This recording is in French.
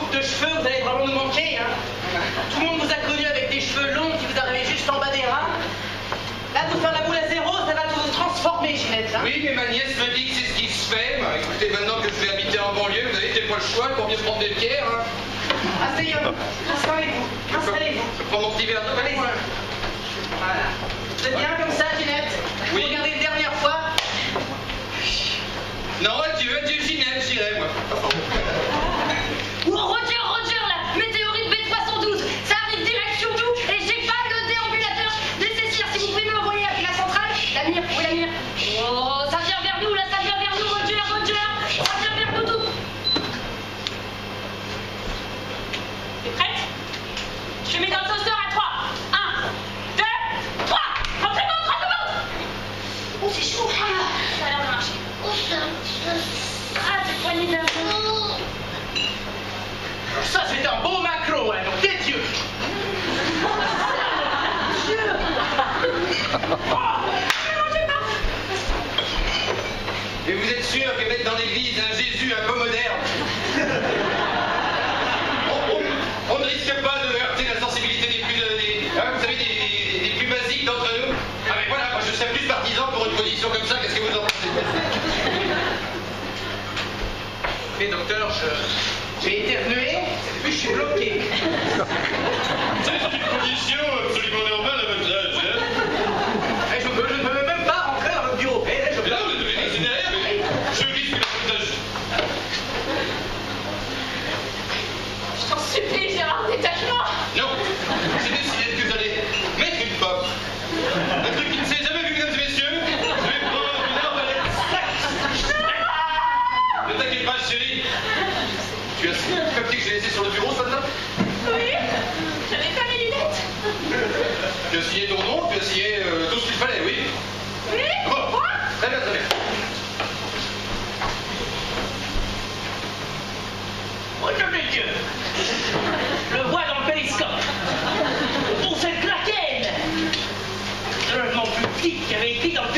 coupe de cheveux, vous allez vraiment nous manquer. Hein. Tout le monde vous a connu avec des cheveux longs qui vous arrivaient juste en bas des reins. Là, vous faire la boule à zéro, ça va tout vous transformer, Ginette. Hein. Oui, mais ma nièce me dit que c'est ce qui se fait. Bah, écoutez, maintenant que je vais habiter en banlieue, vous avez pas le choix pour mieux prendre des pierres. Hein. Asseyez-vous, installez-vous, installez-vous. Je prends mon petit verre d'eau. Allez-y. Voilà. Vous êtes bien comme ça, Ginette Oui. Vous regardez une dernière fois Non, adieu, adieu, Ginette, j'irai, moi. Vers nous, là, ça vient vers nous, Roger, Roger, ça vient vers nous tout. T'es prête Je mets dans le toaster à 3. 1, 2, 3. Rentrez, monte, rentrez, monte. Oh, c'est chaud. Ah, ça a l'air de marcher. Oh, ça, ça. Ah, tes poignées d'amour. Ça, c'est un beau macro, hein, donc des dieux. Mais docteur, je... j'ai éternué, et puis je suis bloqué. C'est une condition absolument normale Tu as signé ton nom, tu as signé euh, tout ce qu'il fallait, oui Oui, Bon, quoi très bien, très bien. Oh, nom de Dieu Le voit dans le périscope. Pour cette claquette Logement plus petit qui avait été dans le